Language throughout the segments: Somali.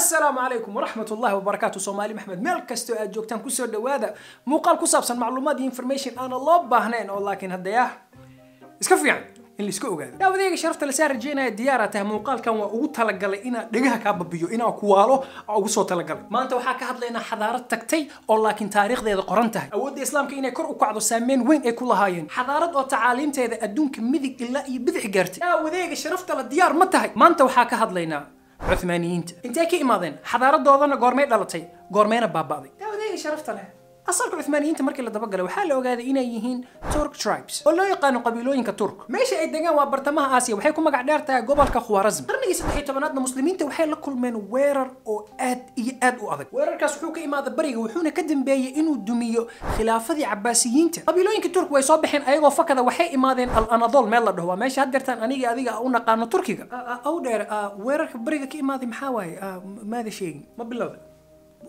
assalaamu calaykum waraxmat ullahi wabarakaatu soomaali maxmed meel kastoo aad joogtaan ku soo dhawaada muuqaal ku saabsan macluumaad iyo information aana loo baahnayn oo laakiin haddaya iska fiican in la iska ogaado. Daawadayga sharafta lasaa rajeynaya diyaara tahay muuqaalkan waa ugu talagalay inaan dhegaha kaa babiyo inaan ku waalo aa ugu soo talagalay. Maanta waxaa ka hadlaynaa xadaarad tagtay oo laakiin taariikhdeeda qoran tahay. Awoodda islaamka inay kor u kacdo saameyn weyn ay ku lahaayeen. Xadaarad oo tacaaliimteeda adduunka midig ilaa iyo bidix gaartay. Daawadayga sharafta la diyaar ma tahay. Maanta waxaa ka hadlaynaa عثمانيين انت. كي مادن حضارة دوضنا قرمي دلتي. قرمينا بابادي داودي شرفتنا. Asalka cuthmaaniyiinta markii la dabagalay waxaa la ogaaday inay yihiin turk tribes oo loo yaqaano qabiilooyinka turk. Meesha ay degaan waa bartamaha aasiya waxay ku magac dheer tahay gobolka khwarazm. Qarnigii saddex tobanaadna muslimiinta waxay la kulmeen weerar oo aad iyo aad u adag. Weerarkaas wuxuu ka imaada bariga wuxuuna ka dambeeyey inuu dumiyo khilaafadii cabaasiyiinta qabiilooyinka turk way soo baxeen ayagoo fakada waxay imaadeen al anadol meel la dhaho. Waa meesha haddeertaan aniga adiga u naqaano turkiga. Aw dheer weerarka bariga ka imaaday maxaa waaye? Maada sheegin. Ma bilowda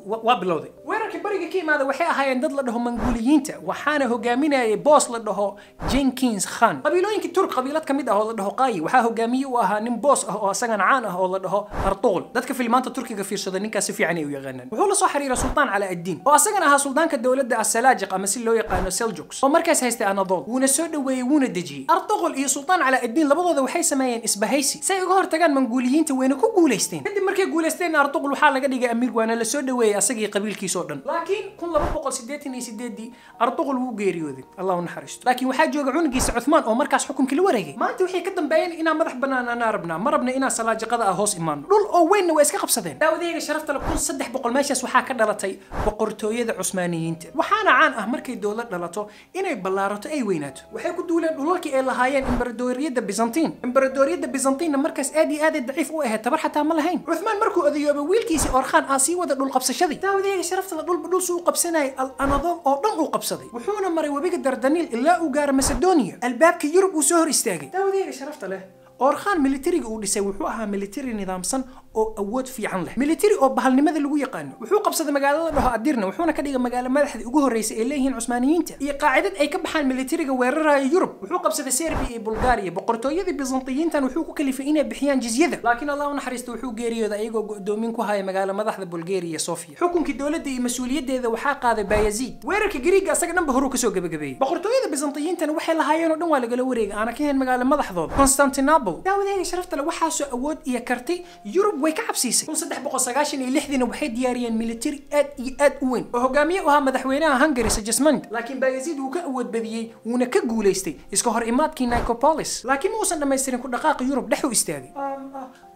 waa bilowday weerarkii bariga ka imaada waxay ahaayeen dad la dhaho manguuliyiinta waxaana hogaaminayay boos la dhaho jenkins khan. Qabiilooyinkii turk qabiilad ka mid ah oo la dhaho qaayi waxaa hogaamiye u ahaa nin boos ah oo asagana caan ah oo la dhaho artuqul dadka filmaanta turkiga fiirsada ninkaas si fiican ay u yaqaanaan. Wuxuu la xiriiray sultaan cala oo asagana ahaa suldaanka dowladda asalaajiq ama si loo yaqaano seljuks oo markaas haystay anadol wuuna soo dhoweeyey wuuna dejiyey. Artuqul iyo sultaan cala addiin labadooda waxay sameeyeen isbahaysi. Si ay uga hortagaan manguuliyiinta wayna ku guulaysteen kadib markay guulaysteen artuqul waxaa laga dhigay amiir waana la soo dhoweeyey asagii qabiilkiisoo dhan لكن كل ربع قل سديتني سديدي أرطغل وجيري وذي الله ونحرشت. لكن وحاج يقع عنقي عثمان أو مركز حكم كل ورقة ما أنت وحي كدم بين إنا مرح بنا أنا ربنا. ما ربنا إنا سلاج قضاء هوس إمان. رول أو وين نويس كخب سدين لا وذي شرفت لك كل صدح بقول ماشي سوحا كده لطي وقرتو يد عثمانيين ت وحنا عن أهمرك الدولة لطو إنا يبلارتو أي وينات. وحي كدولة لولك إلا هايين. إمبراطورية البيزنطين إمبراطورية البيزنطين مركز آدي آدي ضعيف وها تبر حتى عملهين عثمان مركو أذيو بويل كيسي أرخان آسي وذا لول قبس الشذي لا وذي شرفت لك dhulba dhul suu u qabsanayay al anadol oo dhan uu qabsaday. Wuxuuna maray webiga dardaniil ilaa uu gaaro macedonia. Albaabka yurub uu soo hor istaagay. Daawadayga sharafta leh. Orkhaan militariga uu dhisay wuxuu ahaa militari nidaamsan oo awood fiican leh. Militari oo bahalnimada lagu yaqaano wuxuu qabsaday magaalada dhaho adirna wuxuuna ka dhigay magaalo madaxdii ugu horreysay ay leeyihiin cusmaaniyiinta. Iyo qaacidad ay ka baxaan militariga weeraraya yurub wuxuu qabsaday serbiya iyo bulgaariya boqortooyadii bizantiyiintan wuxuu ku kalifay inay bixiyaan jizyada. Laakiin allah u naxariista wuxuu geeriyooda ayagoo go'doomin ku haya magaalo madaxda bulgaria sofia. Xukunkii dowladda iyo mas'uuliyaddeeda waxaa qaaday bayaziid weerarka gariiga asaga dhanba horuu ka soo gebagabeeyey. Boqortooyada bizantiyiintan waxay lahaayeen oo dhan waa lagala wareegay aana ka hayn magaalo madaxdooda. Constantinople daawadayga sharafta le waxaasoo awood iyo karti yurub way ka cabsiisay kun saddex boqol sagaashan iyo lixdiina waxay diyaariyeen militari aad iyo aad u weyn. Oo hogaamiye u ahaa madaxweynaha hungary sajesmand laakiin bayaziid wuu ka awood badiyey wuuna ka guulaystay iska hor imaadkii nicopolis. Laakiin ma uusan dhammaystirin ku dhaqaaqa yurub dhex u istaagay.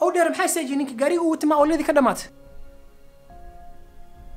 Ow dheer maxaa istaajiye ninka gaariga uu watima awladii ka dhamaatay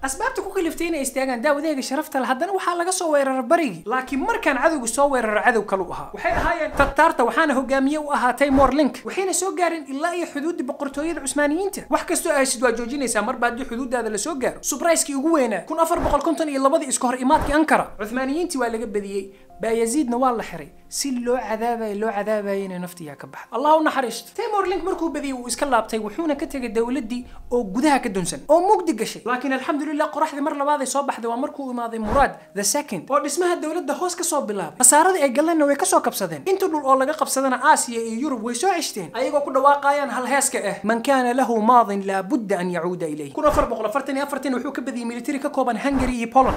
asbaabta ku kaliftay inay istaagaan daawadayga sharafta le haddana waxaa laga soo weerara barigii laakiin markaan cadowga soo weeraro cadow kalu ahaa waxay ahaayeen tataarta waxaana hogaamiye u ahaa taymor link waxayna soo gaareen ilaa iyo xuduudda boqortooyada cusmaaniyiinta. Wax kastoo aysid waa joojinaysaa marba haddii xuduuddaada la soo gaaro. Subrayskii ugu weynaa kun afar boqol konton iyo labadii iska hor imaadkii ankara. Cuthmaaniyiintii waa laga badiyey بأ يزيد نوال لحري سي عذابا عذابه لو عذابه ين نفتي يا كبح. الله نحرشت تيمور لينك مركو بدي واسكلابتي وحونا كتي دولدي أو غدها كدنسن أو مو قد قشي. لكن الحمد لله قرح مر لباضي صوبح دو مركو ماضي مراد ذا سكند أو اسمها الدولد ده هوس كسو بلاب. مسارد اي قال لنا وي كسو كبسدين إنتو دول أو لغا قبسدنا آسيا اي يوروب وي عشتين. ايغو كو دواقايان هل هيسك آه من كان له ماض لا بد أن يعود إليه. كنا فر بقله فرتني افرتني وحو كبدي ميليتري ككوبن هنجري اي بولن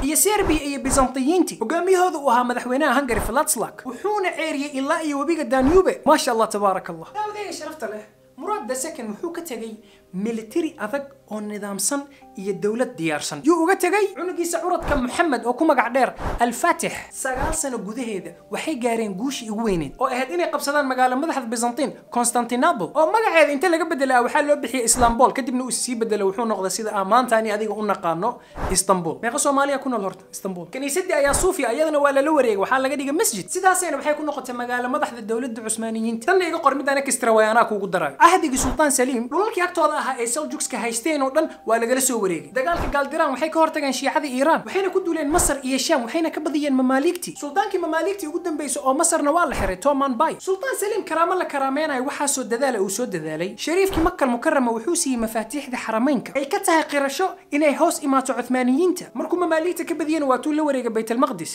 وحونا هنغري في لاتسلاك وحونا عيري إلا إيا وبيغا دانيوبة ما شاء الله تبارك الله. داود إيه شرفت له. مراد دا سكن وحو تغي militari adag oo nidaamsan iyo dowlad diyaarsan. Yuu uga tegay cunugiisa curadka maxamed oo ku magac dheer alfaatix sagaal sano gudaheeda waxay gaareen guushii ugu weyneed oo ahayd inay qabsadaan magaalo madaxda byzantine constantinople. Oo magaceeda inta laga bedelaa waxaa loo bixiyay islaambol kadibna uu sii bedelo wuxuu noqday sida aan maanta ani adiga u naqaano istanbul. Meeqa soomaaliya ku nool horta istanbul. Kaniisadii ayaa suufiya iyadana waa lala wareegay. Waxaa laga dhigay masjid. Sidaasayna waxay ku noqotay magaalo madaxda dowladda cusmaaniyiinta tanna iga qor midaan ekistra way anaa kuugu darayo cahdigii sultaan saliim dhulalkii agtooda ahaa ee seljukska haysteen oo dhan waa lagala soo wareegay dagaalka gaaldiraan waxay ka hortageen shiicada iiraan waxayna ku duuleen masar iyo shaam waxayna ka badiyeen mamaaligtii sultaankii mamaaligtii ugu dambeysay oo masarna waa la xiray toman bay sultaan saliim karaamo la karaameynayo waxaasoo dadaala uu soo dadaalay shariifkii makal mukarama wuxuu siiyey mafaatiixda xarameynka ay ka tahay qirasho inay hoos imaato cuthmaaniyiinta markuu mamaaligta ka badiyena waa tuu la wareegay baytalmaqdis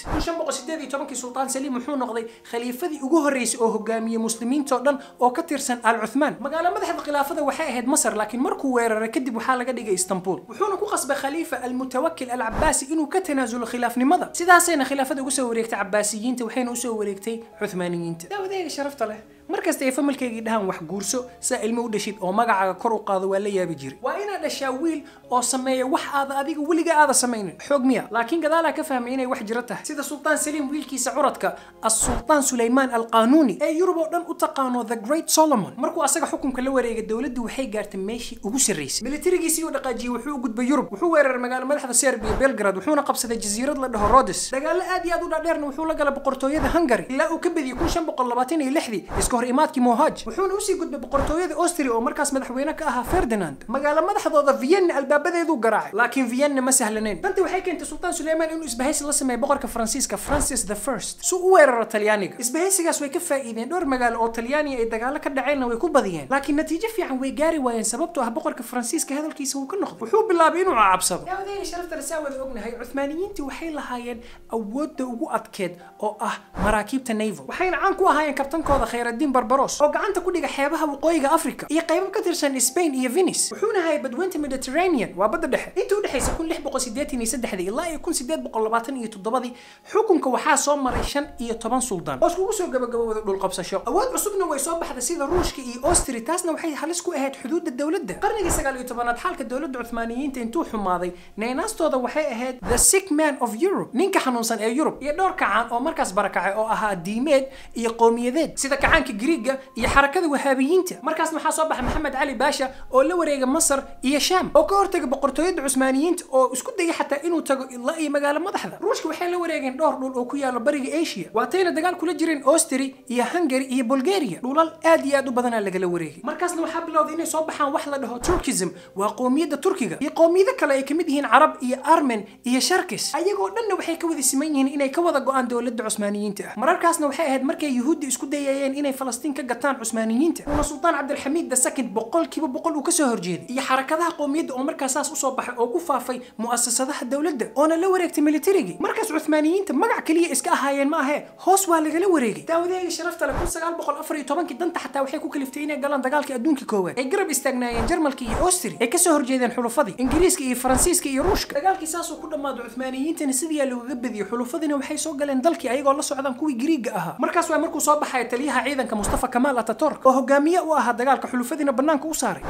tobankii sultaan saliim wuxuu noqday khaliifadii ugu horreysay oo hogaamiyey muslimiintoo dhan oo ka tirsan al cuthmaan magaalo madaxda khilaafada waxay ahayd masar laakiin laakiin markuu weeraray kadib waxaa laga dhigay istanbul wuxuuna ku qasbay khaliifa almutawakil alcabaasi inuu ka tanaasulo khilaafnimada. Sidaasayna khilaafada ugu soo wareegtay cabaasiyiinta waxayna u soo wareegtay cuthmaaniyiinta. Daawadeega sharafta leh markasta ay familkaygii dhahaan wax guurso saa ilmo u dhashid oo magacaaga kor u qaado waa la yaabi jiray. Waa inaad dhashaa wiil oo sameeya wax aada adiga weliga aada samaynin. Xoog miya laakiin gadaalaa ka fahmay inay wax jiro tahay. Sida sultaan saliim wiilkiisa curadka as-sultaan sulaymaan alqanuuni ee yurub oo dhan u taqaano the great solomon. Markuu asaga xukunka la wareegay dowladdu waxay gaartay meeshii ugu sarraysay militarigiisii uu dhaqaajiyey wuxuu u gudbay yurub. Wuxuu weeraray magaalo madaxda serbiya belgrad wuxuuna qabsaday jasiirad la dhaho rhodes. Dagaalo aad iyo aad u dhaadheerna wuxuu la galay boqortooyada hungary. Ilaa uu ka badiyey kun shan boqol labaatan iyo lixdii hor imaadkii mohaj. Wuxuuna u sii gudbay boqortooyada austria oo markaas madaxweyne ka ahaa ferdinand. Magaalo madaxdooda vienna albaabadeeduu garaacay. Laakiin vienna ma sahlanayn danti waxay keentay sultaan suleymaan inuu isbahaysi la sameeyo boqorka faransiiska francis the first. Si u weeraro talyaaniga. Isbahaysigaas way ka faa'iideen. Dhowr magaalo oo talyaaniga ay dagaalo ka dhaceenna way ku badiyeen. Laakiin natiijo fiican way gaari waayeen sababtoo ah boqorka faransiiska hadalkiisa wuu ka noqday. Wuxuu bilaabay inuu cacabsado daawadeega sharafta lasaa wada ognahay cuthmaaniyiintii waxay lahaayeen awoodda ugu adkeed oo ah maraakiibta naval. Waxayna caan ku ahaayeen kabtankooda khayraddiin barbaros oo gacanta ku dhiga xeebaha waqooyiga africa iyo qaybo ka tirsan spain iyo venice wuxuuna hayay badweynta mediterranean waa badda dhexe. Intii u dhexaysa kun lix boqol sideetan iyo saddexdii ilaa iyo kun sideed boqol labaatan iyo toddobadii xukunka waxaa soo maray shan iyo toban suldaan. Oo iskugu soo gabagabowda dhul qabsasho awood cusubna way soo baxday sida ruushka iyo austria taasna waxay halis ku ahayd xuduudda dowladda. Qarnigii sagaal iyo tobanaad xaalka dowladda cuthmaaniyiinta intuu xumaaday neynaastooda waxay ahayd the sick man of europe ninka xanuunsan ee yurub iyo dhowr kacaan oo markaas barakacay oo ahaa diimeed iyo qowmiyadeed sida kacaanka griiga iyo xarakada wahaabiyiinta. Markaasna waxaa soo baxay maxamed cali baasha oo la wareegay masar iyo shaam oo ka hortagay boqortooyada cusmaaniyiinta oo isku dayay xataa inuu tago ilaa iyo magaalo madaxda. Ruushka waxay la wareegeen dhowr dhul oo ku yaalo bariga asia. Waatayna dagaal kula jireen austria iyo hungary iyo bulgaria. Dhulal aad iyo aad u badanaa lagala wareegay. Markaasna waxaa bilowday inay soo baxaan wax la dhaho turkism. Waa qowmiyadda turkiga iyo qowmiyado kale ay ka mid yihiin carab iyo armen iyo sharkis ayagoo dhanna waxay ka wada siman yihiin inay ka wada go'aan dowladda cusmaaniyiinta ah. Mararkaasna waxay ahayd markay yuhuudda isku dayayeen فلسطين كقطان عثمانيين تا سلطان عبد الحميد ده سكن بقول كيف بقول وكسه هرجيد يا حركات ها قومية أو مركز أساس أصبح أو كفافي مؤسسة ده الدولة ده. أنا لو ريكت ميليتري مركز عثمانيين تا مقع كلية إسكا آه هاي ما هي. هوس والي غلو ريجي تاو ذي شرفت لك كل سقال بقول أفري تومان كدن تحت وحي كوك لفتين قال أنت قال كأدونك كوي اقرب استغنايا جرمال كي أوستري. إي كسه هرجيد حلو فضي. إنجليزكي فرنسيسكي يروشك قال كيساس وكل ما دو عثمانيين تنسيدي اللي وذب ذي حلو فضي نوحي سوق لين دلكي أي قال الله سعدان كوي جريج أها. مركز وامركو صوب حياتليها عيدا كم mustafa kamaal ataturk oo hogaamiye u ahaa dagaalka xulufadiina banaanka u saaray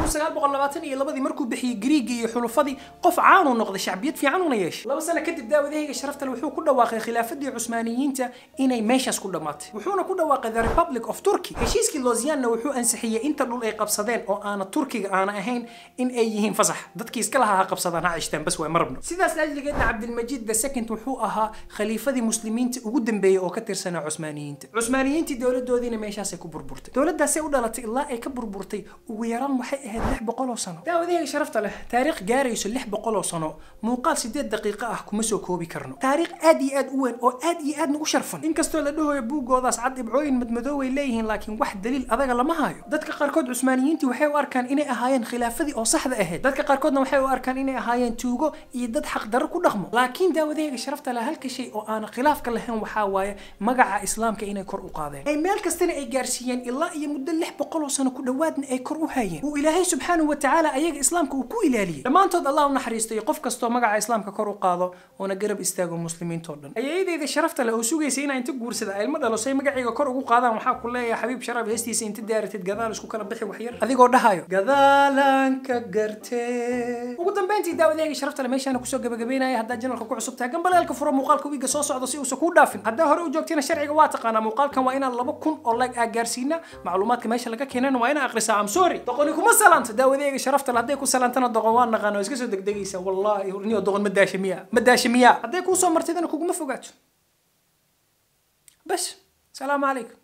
iyo labadii markuu bixiyey giriiga iyo xulufadii qof caanuu noqday shacbiyad fiican una yeeshay laba sano kadib daawadahayga sharaftale wuxuu ku dhawaaqay khilaafadii cusmaaniyiinta inay meeshaas ku dhammaatay wuxuuna ku dhawaaqay the republic of turkey heshiiskii losianna wuxuu ansixiyey inta dhul ay qabsadeen oo aana turkiga aana ahayn in ay yihiin fasax dadkii iska lahaa ha qabsadaan ha cishtaan bas waa marabno sidaas laajligeedna cabdilmajiid the second wuxuu ahaa khaliifadii muslimiinta ugu dambeeyey oo ka tirsanaa cusmaaniyiinta cusmaaniyiintii dowladoodiina meeshaasay ku burburtay dowladdaasay u dhalatay ilaa ay ka burburtay ugu yaraan waxay ahayd lix boqol oo sano daawadahayga sharafta leh taariikh gaarayso lix boqol oo sano muuqaal sideed daqiiqo ah kuma soo koobi karno taariikh aad iyo aad u weyn oo aad iyo aadna u sharfan inkastoo la dhahoyo buuggoodaas cad dhibcooyin madmadooway leeyihiin laakiin wax daliil adaga lama hayo dadka qaarkood cusmaaniyiintii waxay u arkaan inay ahaayeen khilaafadii oo saxda ahayd dadka qaarkoodna waxay u arkaan inay ahaayeen tuugo iyo dad xaqdarro ku dhaqmo laakiin daawadahayga sharafta leh halka shay oo aana khilaafka lahayn waxaa waaye magaca islaamka inay kor u qaadeen ay meel kastana ay gaarsiiyeen ilaa iyo muddo lix boqol oo sano ku dhowaadna ay kor u hayeen uu ilaahay subxaanahu watacaala ayaga islaamka uu ku ilaaliyey dhammaantood allah u naxariistayo qof kastoo magaca islaamka kor u qaado oona garab istaago muslimiintoo dhan ayayadeyda sharafta leh oo sugaysa inaa inta guursada ilmo dhalo say magacayga kor ugu qaadaan waxaa ku leeyahay xabiib sharaf heestiisa inta daaratid gadaal isku kala bixi waxyar adigoo dhahayo gadaalanka gartee ugu dambeyntii daawadayga sharafta leh meeshaana kusoo gabagabeynaya haddaa janalka ku cusub tahay gambaleelka furo muuqaalka wiiga soo socdo si uusan kuu dhaafin haddaa hore u joogtina sharciga waa taqaanaa muuqaalkan waa inaan laba kun oo lag كارسينا معلومات كما يشلك كينان وين أقري سام سوري تقولي كم سلانت داو ذيك شرفت. لا ديكو سلانت أنا دغوان نغانو إيش كسر دك دقيسة والله يورني دغون مداش مية مداش مية هديكو سو مرتين أنا كوكو مفقعش بس. سلام عليكم.